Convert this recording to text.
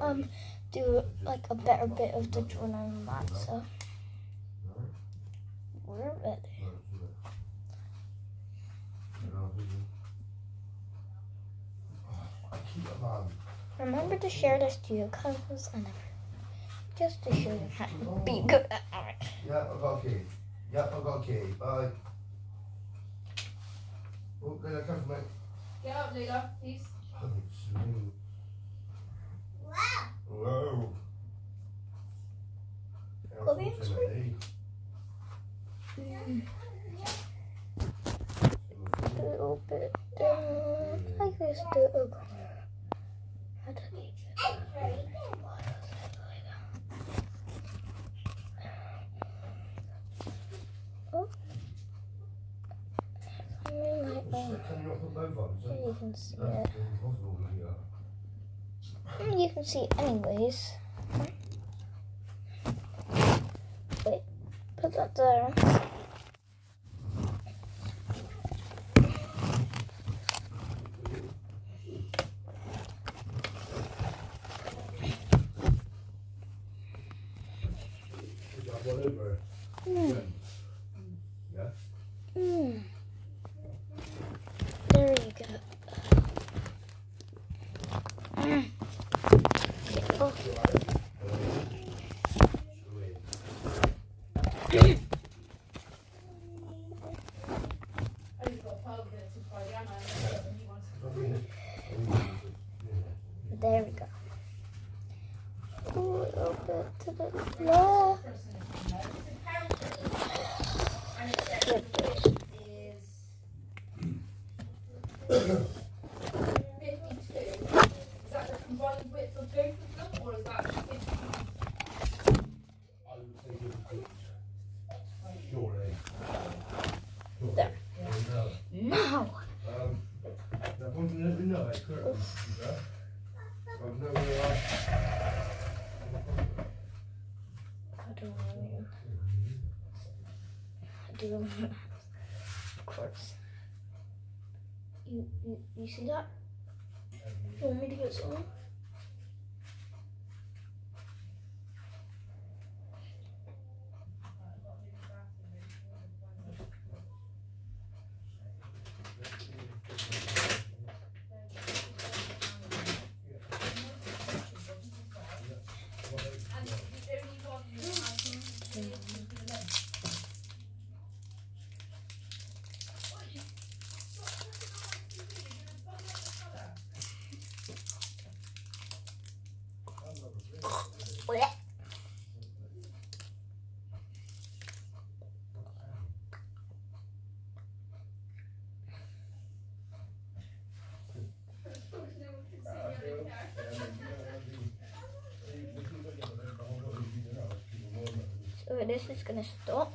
um do like a better bit of the drawing on that. So we're ready. Remember to share this to your cousins and everyone. Just to show you how to be good at art. Yeah, I've got a key. Yeah, I've got a key. Bye. Oh, there I come, mate. Get up, Lila, please. A little bit down, like this to a corner. How to keep it. Oh. Something like that. You not put both on? Here you can see it. You can see anyways. Put that there. Is that one over? Hmm. Yeah. Hmm. There you go. Mm. Oh, I just got 12 minutes to Friday, am I? There we go. A little bit to the left. Flip it. No way I... I don't know. I do. Of course. You, you, you see that? You want me to get some? So this is gonna stop.